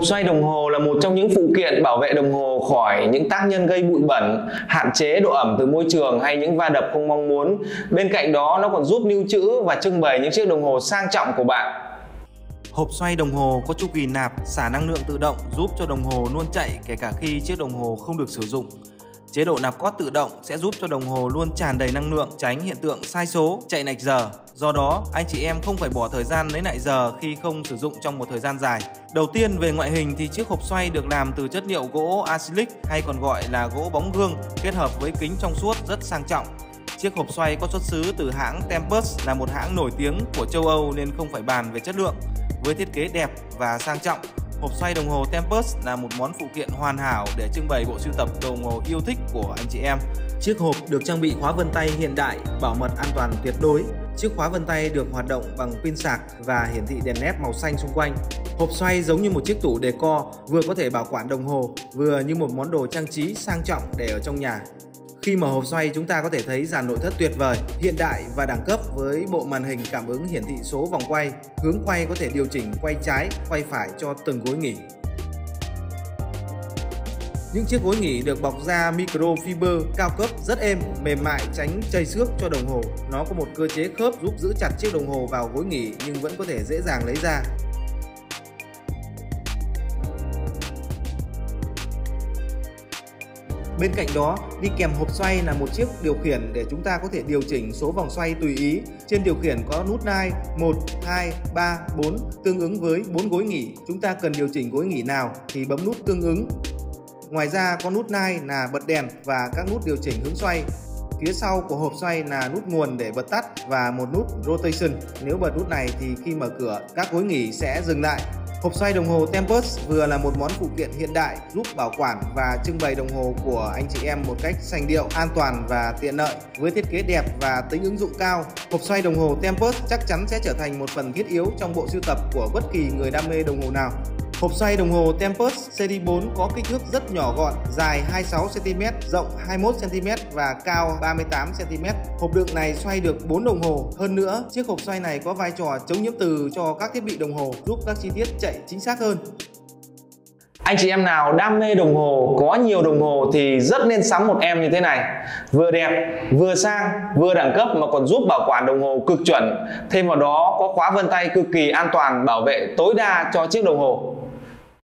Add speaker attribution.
Speaker 1: Hộp xoay đồng hồ là một trong những phụ kiện bảo vệ đồng hồ khỏi những tác nhân gây bụi bẩn, hạn chế độ ẩm từ môi trường hay những va đập không mong muốn. Bên cạnh đó nó còn giúp lưu trữ và trưng bày những chiếc đồng hồ sang trọng của bạn.
Speaker 2: Hộp xoay đồng hồ có chu kỳ nạp xả năng lượng tự động giúp cho đồng hồ luôn chạy kể cả khi chiếc đồng hồ không được sử dụng. Chế độ nạp cót tự động sẽ giúp cho đồng hồ luôn tràn đầy năng lượng, tránh hiện tượng sai số, chạy lệch giờ. Do đó, anh chị em không phải bỏ thời gian lấy lại giờ khi không sử dụng trong một thời gian dài. Đầu tiên về ngoại hình thì chiếc hộp xoay được làm từ chất liệu gỗ acrylic hay còn gọi là gỗ bóng gương kết hợp với kính trong suốt rất sang trọng. Chiếc hộp xoay có xuất xứ từ hãng Tempus là một hãng nổi tiếng của châu Âu nên không phải bàn về chất lượng. Với thiết kế đẹp và sang trọng, Hộp xoay đồng hồ Tempus là một món phụ kiện hoàn hảo để trưng bày bộ sưu tập đồng hồ yêu thích của anh chị em. Chiếc hộp được trang bị khóa vân tay hiện đại, bảo mật an toàn tuyệt đối. Chiếc khóa vân tay được hoạt động bằng pin sạc và hiển thị đèn led màu xanh xung quanh. Hộp xoay giống như một chiếc tủ decor, vừa có thể bảo quản đồng hồ, vừa như một món đồ trang trí sang trọng để ở trong nhà. Khi mở hộp xoay chúng ta có thể thấy dàn nội thất tuyệt vời, hiện đại và đẳng cấp với bộ màn hình cảm ứng hiển thị số vòng quay. Hướng quay có thể điều chỉnh quay trái, quay phải cho từng gối nghỉ. Những chiếc gối nghỉ được bọc da microfiber cao cấp rất êm, mềm mại tránh chây xước cho đồng hồ. Nó có một cơ chế khớp giúp giữ chặt chiếc đồng hồ vào gối nghỉ nhưng vẫn có thể dễ dàng lấy ra. Bên cạnh đó, đi kèm hộp xoay là một chiếc điều khiển để chúng ta có thể điều chỉnh số vòng xoay tùy ý. Trên điều khiển có nút nai 1, 2, 3, 4 tương ứng với 4 gối nghỉ. Chúng ta cần điều chỉnh gối nghỉ nào thì bấm nút tương ứng. Ngoài ra có nút nai là bật đèn và các nút điều chỉnh hướng xoay. Phía sau của hộp xoay là nút nguồn để bật tắt và một nút rotation. Nếu bật nút này thì khi mở cửa các gối nghỉ sẽ dừng lại Hộp xoay đồng hồ Tempus vừa là một món phụ kiện hiện đại giúp bảo quản và trưng bày đồng hồ của anh chị em một cách sành điệu, an toàn và tiện lợi. Với thiết kế đẹp và tính ứng dụng cao, hộp xoay đồng hồ Tempus chắc chắn sẽ trở thành một phần thiết yếu trong bộ sưu tập của bất kỳ người đam mê đồng hồ nào. Hộp xoay đồng hồ Tempus CD4 có kích thước rất nhỏ gọn, dài 26cm, rộng 21cm và cao 38cm. Hộp đựng này xoay được 4 đồng hồ. Hơn nữa, chiếc hộp xoay này có vai trò chống nhiễm từ cho các thiết bị đồng hồ, giúp các chi tiết chạy chính xác hơn.
Speaker 1: Anh chị em nào đam mê đồng hồ, có nhiều đồng hồ thì rất nên sắm một em như thế này. Vừa đẹp, vừa sang, vừa đẳng cấp mà còn giúp bảo quản đồng hồ cực chuẩn. Thêm vào đó có khóa vân tay cực kỳ an toàn bảo vệ tối đa cho chiếc đồng hồ.